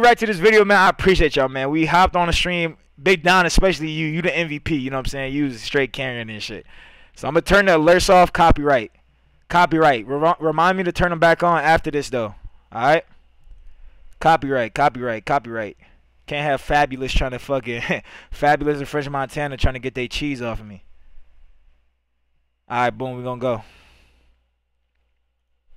right to this video, man. I appreciate y'all, man. We hopped on the stream. Big Don, especially you. You the MVP. You know what I'm saying? You was straight carrying and shit. So I'm gonna turn the alerts off. Copyright. Copyright. Re remind me to turn them back on after this, though. All right. Copyright. Copyright. Copyright. Can't have Fabolous trying to fucking Fabolous and French Montana trying to get their cheese off of me. All right, boom. We gonna go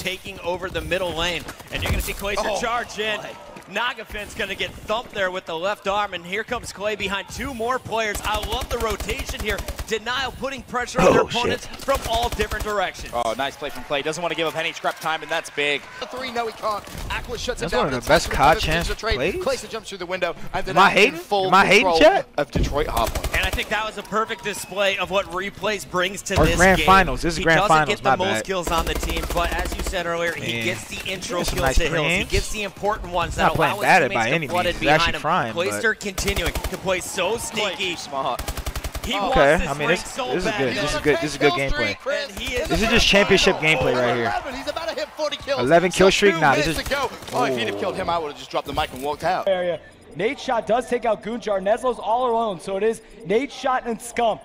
taking over the middle lane. And you're going to see Clayster oh, charge in. Oh Boy. Nagafin's going to get thumped there with the left arm, and here comes Clay behind two more players. I love the rotation here. Denial putting pressure on oh, their opponents shit. from all different directions. Oh, nice play from Clay. Doesn't want to give up any scrap time, and that's big. The three, no, he can't. Aqua shuts that's him down. one of the best COD chance plays. Clayster jumps through the window, and then Am I hating? full Am I hating, chat? of Detroit Hardpoint. And I think that was a perfect display of what replays brings to or this grand game. finals. This is he grand doesn't get the most bad. kills on the team, but as you said earlier, Man. he gets the intro kills nice to hills. He gets the important ones that Not allow his teammates by to any means. He's behind him. trying, Clayster continuing to play so sneaky. smart. He oh, okay, I mean, this, so this is good. This is good. This is good gameplay. Is this is just championship gameplay right here. 11 kill streak. Nah, this is. Oh, if he'd have killed him, I would have just dropped the mic and walked out. Area. Nadeshot does take out Goonjar. Neslo's all alone, so it is Nadeshot and Scump.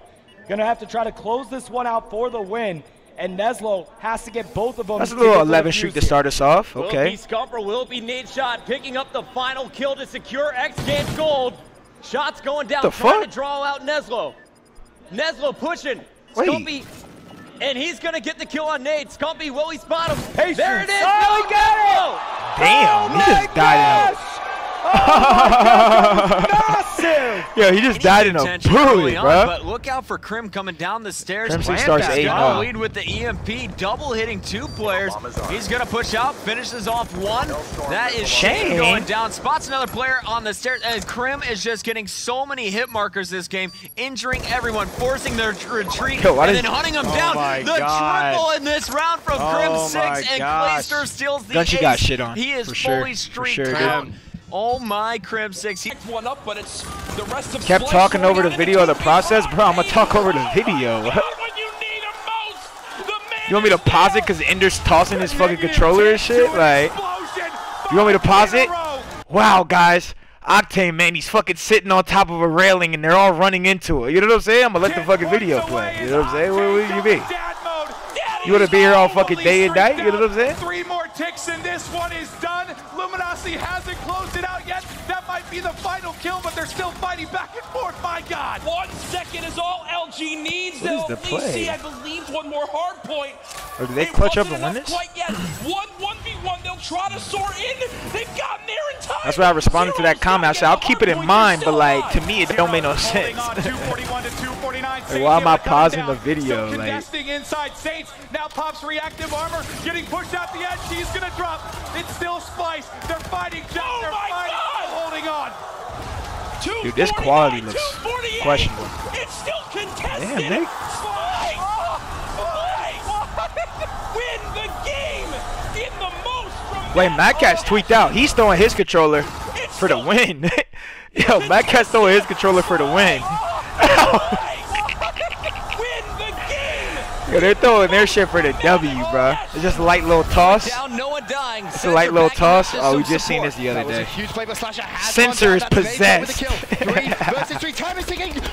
Gonna have to try to close this one out for the win. And Neslo has to get both of them. That's a little 11 streak to start us off. Okay. Will be Scumper, will be Nadeshot picking up the final kill to secure X Games gold. Shots going down, the trying fuck? to draw out Neslo. Neslo pushing. Wait. Scumpy. And he's going to get the kill on Nate. Scumpy, will he spot him? Patience. There it is. Oh, no, got it. Damn, oh he just died oh gosh. Oh my God, massive! Yo, he just died in a bullet, bro. But look out for Krim coming down the stairs. Crimson starts eight. Got a lead with the EMP, double hitting two players. He's gonna push out, finishes off one. That is Shane going down. Spots another player on the stairs, and Krim is just getting so many hit markers this game, injuring everyone, forcing their retreat, Yo, and then hunting them oh down. The God. triple in this round from Krim six, and Clayster steals the Gunchy ace. got shit on. He is for fully sure. streaked For sure, down. Oh my, Crimsix. He one up, but it's the rest of kept talking over the video of the process, bro. I'm gonna talk over the video. you want me to pause it because Ender's tossing his fucking controller and shit? Like, you want me to pause it? Wow, guys. Octane, man, he's fucking sitting on top of a railing and they're all running into it. You know what I'm saying? I'm gonna let the fucking video play. You know what I'm saying? Where would you be? You wanna be here all fucking day and night? You know what I'm saying? Three more ticks and this one is done. Luminosity hasn't closed it out yet. That might be the final kill, but they're still fighting back and forth. My God. One second is all LG needs. What is the play? see, I believe, one more hard point. Or do they clutch up and win this? Quite yet. One, one v one. They'll try to soar in. They've gotten there in time. That's why I responded to that comment. I said I'll keep it in mind, but like to me it don't make no sense. like, why am I pausing the video? Like, inside Saints now pops reactive armor, getting pushed out the edge. He's gonna drop. It's still Spice. They're fighting Jack. Oh They're fighting. God. Holding on. Dude, this quality looks questionable. It's still contested. Damn, they... Spice. Win the game in the most. Wait, Cat's tweaked out. He's throwing his controller for the win. Yo, Cat's throwing his controller for the win. Oh. Yo, they're throwing their shit for the W, bro. It's just a light little toss. It's a light little toss. Oh, we just seen this the other day. Censor is possessed.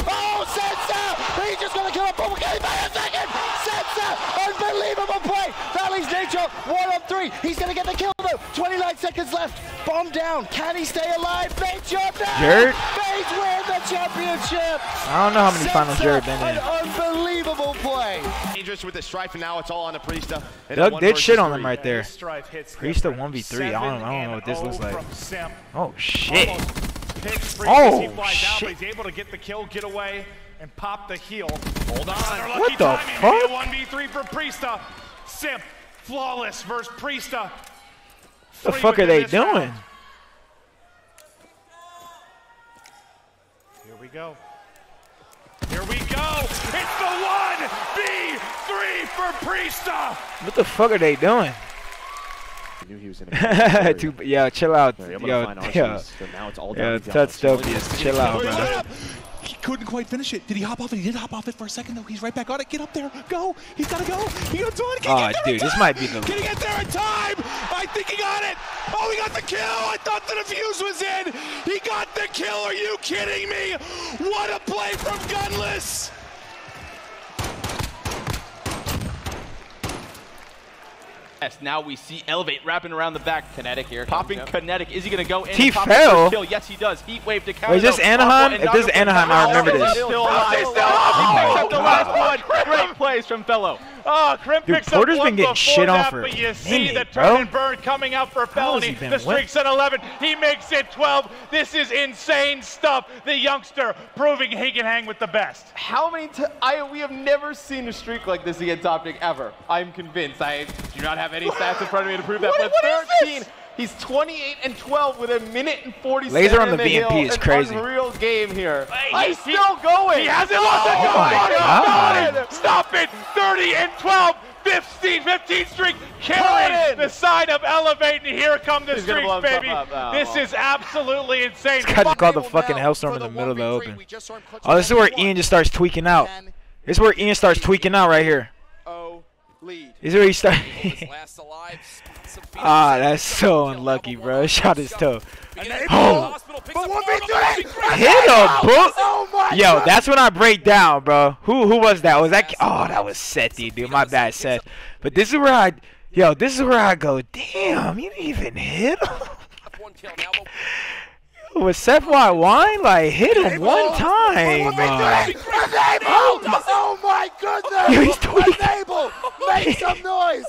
oh, Censor! He's just gonna kill a bubble game by a second! Censor! Unbelievable play! Valley's nature, one on three. He's gonna get the kill though. 29 seconds left. Bomb down. Can he stay alive? Bait job down! Jared? Bait win the championship! I don't know how many finals Jared been in. An unbelievable play. Dangerous with the strife, and now it's all on the Priesta. Doug did shit on them right there. Priesta 1v3. I don't, I don't know what this oh looks like. Oh, shit. Oh, shit. He's able to get the kill, get away, and pop the heal. Hold on. What the fuck? 1v3 for Priesta. Simp, flawless versus Priesta. What the fuck are they doing? Here we go. Here we go. It's the one B three for Priesta. What the fuck are they doing? I knew he was in a Too, yeah, chill out. Yo, yo, yo, so now it's all yo, down touch dopiest. Chill out, bro. Couldn't quite finish it. Did he hop off it? He did hop off it for a second, though. He's right back on it. Get up there. Go. He's got to go. He got to it. Can Oh, dude, this might be the. Can he get there in time? I think he got it. Oh, he got the kill. I thought the defuse was in. He got the kill. Are you kidding me? What a play from Gunless. Yes, now we see Elevate wrapping around the back. Kinetic here. Popping comes, kinetic. Is he going to go in? He and pop fell. Kill? Yes, he does. Heat wave to counter. Wait, is this. Anaheim? Aqua If this is Anaheim, I remember He's this. Still alive. He's still He alive. picks up the oh, last one. Great plays from Fellow. Ah, oh, Crim Dude, picks Porter's up been one getting before shit on that, for but you a see the minute, turn bro. and burn coming out for How has felony. he been The wet? streak's at 11. He makes it 12. This is insane stuff. The youngster proving he can hang with the best. How many t- I we have never seen a streak like this against Optic ever. I'm convinced. I do not have any stats in front of me to prove that. What- but what is 13, he's 28 and 12 with a minute and 40 Laser on in the. VMP is An crazy. Unreal game here. Hey, he's he- still going. He hasn't lost a Oh go. my God. Got it. Stop it. 30 and 12. 15, 15 streak Cut carries it. the side of Elevate, and here come the He's streaks, baby. up. Oh, this well. is absolutely insane. This guy just called the fucking hellstorm in the middle of the open. Oh, this is where Ian just starts tweaking out. This is where Ian starts tweaking out right here. Oh, lead. This is where he starts. Last alive. Some feet ah, that's so unlucky, bro. Shot his toe. Oh. But what we doing? Hit a book. Oh Yo, that's when I break down, bro. Who who was that? Was that? Oh, that was Seth, dude. My bad, Seth. But this is where I, yo, this is where I go. Damn, you didn't even hit him. One kill now. but Was Seth White wine like hit him one time? we doing? Oh my goodness! Yo, he's tweaking. Unable! Make some noise!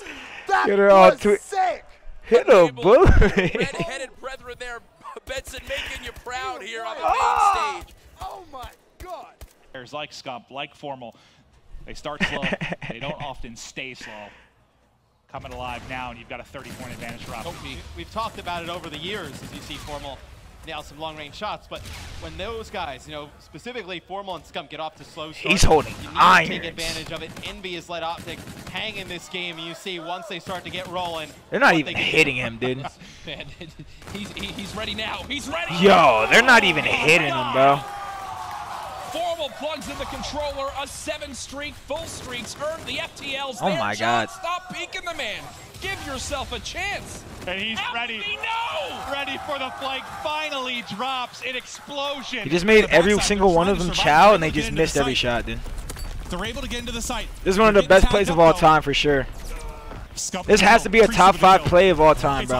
That Yo, they're was twe- sick! hit a bullet. red-headed brethren there, Benson making you proud here on the main stage. Oh, oh my god! Players like Scump, like Formal, they start slow. they don't often stay slow. Coming alive now, and you've got a 30-point advantage for Optic. Oh, we, we've talked about it over the years as you see Formal nail some long-range shots, but when those guys, you know, specifically Formal and Scump get off to slow starts, He's holding you need to take advantage of it. Envy has let Optic hang in this game, and you see once they start to get rolling, They're not even hitting him, dude. Man, he's, he's ready now. He's ready. Yo, they're not even oh hitting him, bro. Formal plugs in the controller. A seven streak, full streaks earned the FTLs. Oh my God. Stop peeking the man. Give yourself a chance. And he's Help ready. me, no! Ready for the flank. Finally drops an explosion. He just made every backside, single one of them chow, and they just missed the every site. shot, dude. They're able to get into the site. This is one of the best plays of all time for sure. This has to be a top five play of all time, bro.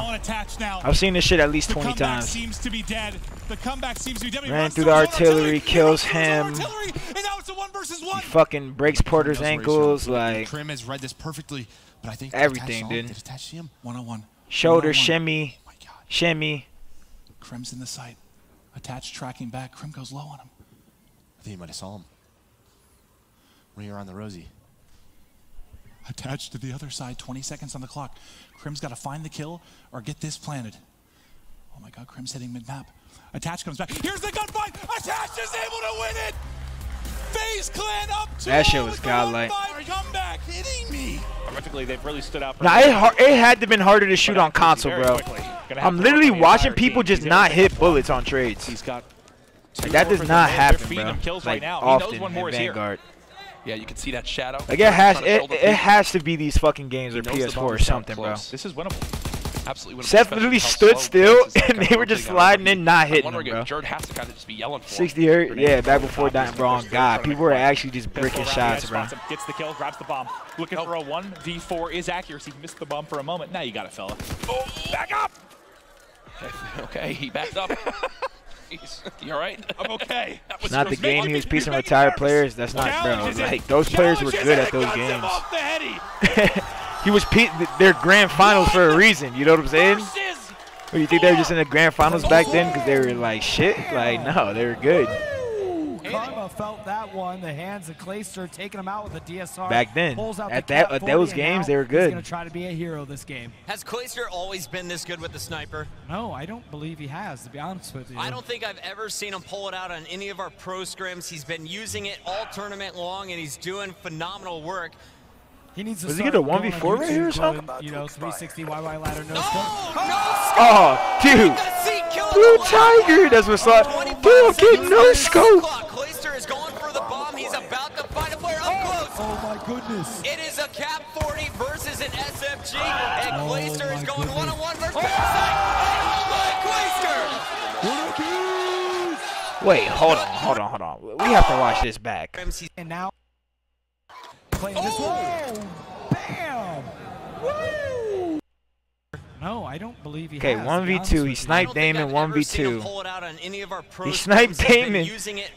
I've seen this shit at least 20 times. seems to be dead. The comeback seems to be dead. Ran through the artillery, kills him. towards artillery, and now it's a one versus one. He fucking breaks Porter's ankles, like Krim has read this perfectly, but I think Everything, dude. Did attach him one on one. shoulder One-on-one. shimmy, Oh my God. shimmy. Krim's in the sight. Attached tracking back. Krim goes low on him. I think you might have saw him. When you were on the Rosie. Attached to the other side. 20 seconds on the clock. Krim's got to find the kill or get this planted. Oh my God, Krim's hitting mid map. Attach comes back. Here's the gunfight. Attach is able to win it. FaZe Clan up 2 That shit was with the godlike. 1-5 comeback. Hitting me. Horrifically, they've really stood out. for Nah, it, har- it had to have been harder to shoot But on accuracy console, very bro. quickly. I'm literally work on the watching people team. just He's not hit pick up one. bullets on trades. He's got Like, that does for not them. They're happen, feeding bro. kills Like right now. He knows often one more in is here. Vanguard. Yeah, you can see that shadow. Like it has, to it, it peek. has to be these fucking games or He knows the PS4 or something, bro. This is winnable. Absolutely winnable. Seth literally stood still, and they were just sliding in, not hitting him, bro. if Jerd has to kind of just be yelling for 60 hertz, Grenade yeah, back before top. dying, He's bro. On God, people make were actually just Pistol bricking shots, bro. Gets the kill, grabs the bomb. Looking for a one. V4 is accuracy. Missed the bomb for a moment. Now you got it, fella. Back up. Okay, he backed up. He's, you all right? I'm okay. That was Not the game he was He's piecing retired nervous. players. That's not, bro. Challenges it. Like those players were good at those games. off the heady. he was pe- their grand finals for a reason. You know what I'm saying? Versus Or you think they were just in the grand finals back then because they were like shit? Like no, they were good Karma felt that one. The hands of Clayster taking him out with a DSR. back then. Pulls out At the that at uh, those games, they were good. He's going to try to be a hero this game. Has Clayster always been this good with the sniper? No, I don't believe he has, to be honest with you. I don't think I've ever seen him pull it out on any of our pro scrims. He's been using it all tournament long, and he's doing phenomenal work. He needs to Was he get a 1v4 right here or something? You know, 360 YY ladder no No, scope. no, Oh, dude, the seat killing blue tiger. That's what's oh, up. Dude, I'm getting no left in scope. Bomb. He's about to find a player up close. Oh my goodness. It is a Cap 40 versus an SFG, oh and Oh Clayster is going goodness. one-on-one versus Parasite. Oh my Clayster! Wait, hold on, hold on, hold on. We have to watch this back. And now playing this oh! one. Bam! Woo! No, I don't believe he Okay, has. to 1v2. He sniped Damon I've ever seen him 1v2. pull it out on any of our pro He sniped Damon.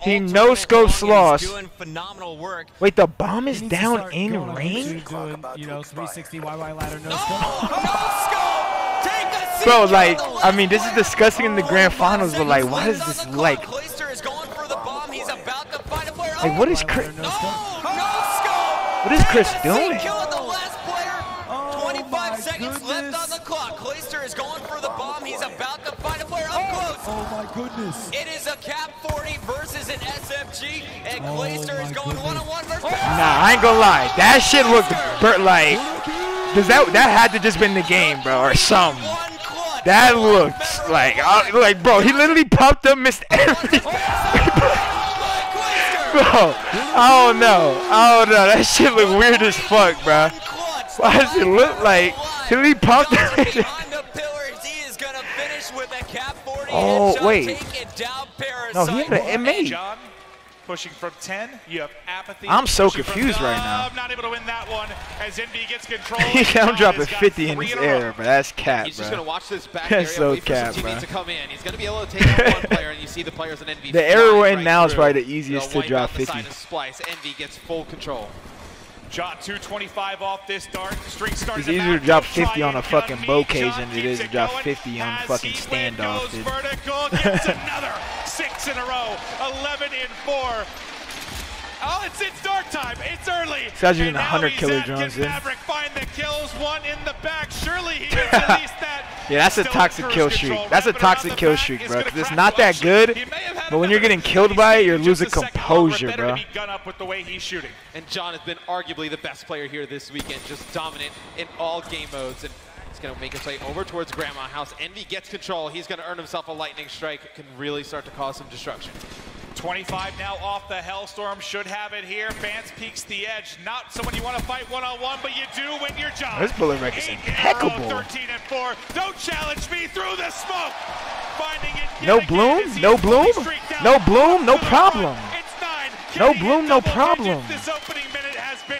He no scopes long, and lost. He's doing phenomenal work. Wait, the bomb is He needs to down in range? YouTube Doing, you know, 360 YY ladder no No scope. scope! Take a seat Bro, like, I mean, this is disgusting in the oh, grand finals, but like, why is this on the clock. like, Clayster is going for the bomb. He's about to find a player. like, what oh, is Oh, Chris? No, no scope! What is Chris Take a seat, doing? Oh my goodness. It is a cap 40 versus an SFG, and Oh Clayster is my going goodness. one on one versus. Nah, I ain't gonna lie. That shit looked bur- like. Does that that had to just been the game, bro, or something? That looked like, uh, like, bro, he literally popped up, missed everything. bro, I don't know. I don't know. That shit look weird as fuck, bro. Why does it look like he literally popped up? Behind the pillars, he is gonna finish with a cap 40 Oh, wait. Down, No, he had an M8. John pushing from 10. You have apathy. I'm so confused right now. Dub, Not able to win that one as Envy gets control. I'm dropping 50 in three this air, but that's cap, He's just going to watch this back That's area, so cap, some bro. to come in. He's going to be able to take out one player, and you see the players in NV The area we're in right now is probably the easiest They'll to drop out the 50. side of Splice. Envy gets full control. John 225 off this dart. Streak starting It's easier to drop 50 on a fucking bow cage than it is to drop 50 on as fucking standoff, dude. vertical, gets another six in a row. 11 in four. Oh, it's it's dark time. It's early. This guy's using And 100 killer drones, Can. Maverick find the kills. One in the back. Surely he gets at least. Yeah, that's a toxic kill streak. That's a toxic kill streak, He's bro. gonna 'cause it's not that good, He may have had but when you're getting killed by it, you're losing composure, bro. Better to be gun up with the way he's shooting. And John has been arguably the best player here this weekend, just dominant in all game modes. And he's going to make his way over towards Grandma House. Envy gets control. He's going to earn himself a lightning strike. Can really start to cause some destruction. 25 now off the Hellstorm. Should have it here. Vance peeks the edge. Not someone you want to fight one-on-one, but you do win your job. This bullet wreck is Eight in a row, impeccable. 13 4. Don't challenge me through the smoke. Finding it No bloom, no bloom, no bloom, no problem. front. It's nine. No bloom, no problem.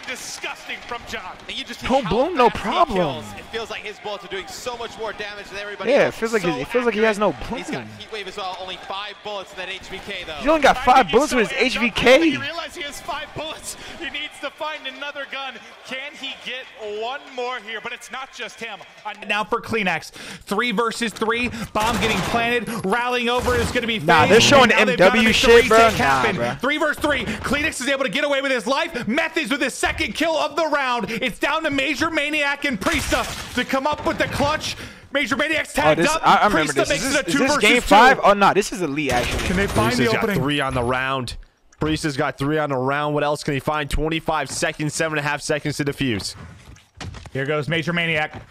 Been disgusting from John. And you just see No bloom, no problem. It feels like his bullets are doing so much more damage than everybody Yeah, it feels like so it feels like he has no He's got bloom. heat wave as well. Only five bullets in that HVK though. He's only got five think he's bullets so with his amped up that He HVK. he has five bullets. He needs to find another gun. Can he get one more here? But it's not just him. Now for Kleenex. Three versus three. Bomb getting planted. Rallying over is going to be Nah, FaZe. they're showing Now they've gotta MW shit, bro. Nah, bro. Three versus three. Kleenex is able to get away with his life. Methodz with his second kill of the round. It's down to Major Maniac and Priesta to come up with the clutch. Major Maniac's Oh, tagged this up. I, I remember Priesta this. makes Is it a two is this versus game two. five? Oh no, this is elite actually. Can they find the Priesta's got three on the round. Priesta's got three on the round. What else can he find? 25 seconds, seven and a half seconds to defuse. Here goes Major Maniac.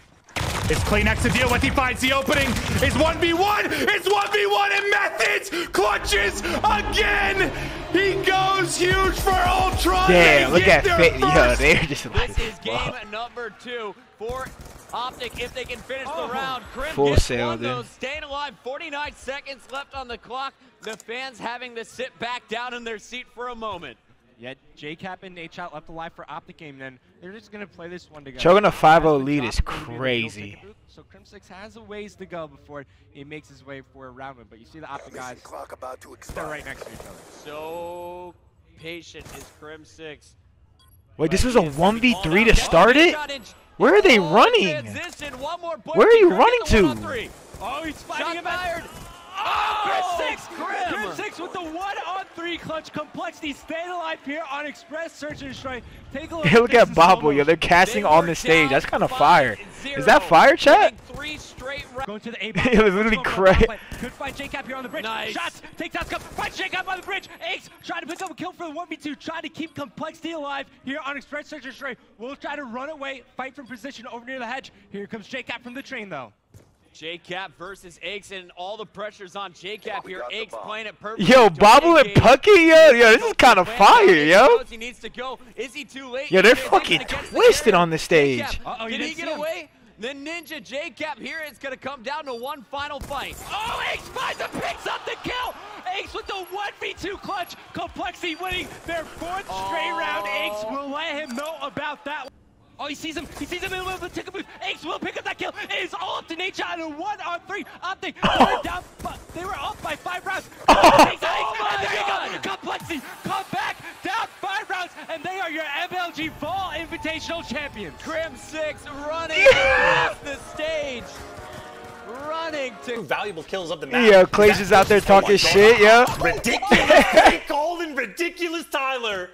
It's Kleenex to deal with. He finds the opening. It's 1v1. It's 1v1 and Methodz clutches again. He goes huge for Ultron. Damn, look at their Fit. Yo, they're just like This is game fuck. number two for Optic if they can finish the oh. round. Krim Full gets sail, one, dude. though, staying alive. 49 seconds left on the clock. The fans having to sit back down in their seat for a moment. Yet JKap and H-Out left alive for Optic game. Then they're just gonna play this one together. Choking a Bomb 5-0 lead is maybe they'll take a crazy. So Crimsix has a ways to go before he makes his way for a round win. But you see the Optic guys, they're right next to each other. So patient is Crimsix. Wait, this was a 1v3 to start it? Where are they running? Transition, one more point. Where are you running gets the one to? Oh, he's fighting him fired. Oh, Crimsix, Krim. Crimsix with the one on three clutch complexity. Staying alive here on Express Search and Destroy. Take a look. Hey, look at in Bobble, slow yo. They're casting They on the stage. That's kind of fire. 5-0, Is that fire, chat? Three straight rounds. Going to the A It was literally crazy. Could find JKap here on the bridge. Nice. Shots. Takedowns come. Fight JKap on the bridge. Ace trying to pick up a kill for the 1v2. Trying to keep complexity alive here on Express Search and Destroy. We'll try to run away, fight from position over near the hedge. Here comes JKap from the train though. JKap versus Aches, and all the pressure's on JKap here. Aches playing it perfectly. Yo, Don't Bobble and engage. Pucky, yo, yo, this is kind of Plan fire, yo. knows He needs to go. Is he too late? Yo, they're fucking twisted on the stage. Uh-oh, you Can he get away? The Ninja JKap here is going to come down to one final fight. Oh, Aches finds and picks up the kill. Ace with the 1v2 clutch. Complexity winning their fourth straight oh. round. Inks will let him know about that. Oh, he sees him. He sees him in the middle of the ticket booth. Inks will pick up that kill. It is all up to Nadeshot and a one on three. Optic. They were down. but They were up by five rounds. Inks, Inks, and there you go. Complexity. Come back. Down five rounds. And they are your MLG Fall Invitational champions. Crimsix running across the stage. Running to valuable kills of the match. Yo, Clay's is out there talking shit, yo. Ridiculous. They called in ridiculous Tyler.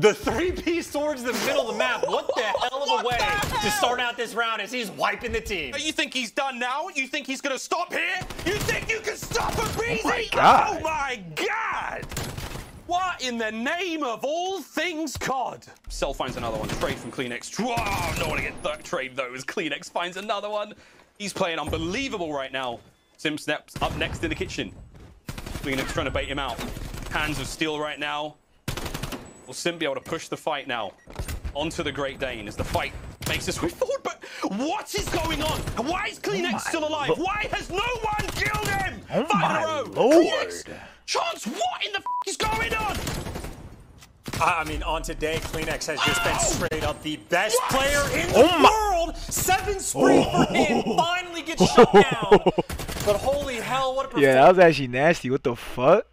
The three-piece swords in the middle of the map. What the hell of a way to start out this round as he's wiping the team. You think he's done now? You think he's gonna stop here? You think you can stop him, Breezy? Oh my God. Oh my God! What in the name of all things COD? Cell finds another one. Trade from Kleenex. Wow, don't want to get that trade though as Kleenex finds another one. He's playing unbelievable right now. Sim Snaps up next in the kitchen. Kleenex trying to bait him out. Hands of steel right now. Will Sim be able to push the fight now onto the Great Dane as the fight makes its way forward? But what is going on? Why is Kleenex oh still alive? Why has no one killed him? Oh Five my in a row. lord. Kleenex! Chance, what in the f is going on? I mean, on today, Kleenex has just been straight up the best player in oh the Oh world. Seven spree for oh. him. Finally gets shut down. But holy hell, what a Yeah, that was actually nasty. What the fuck?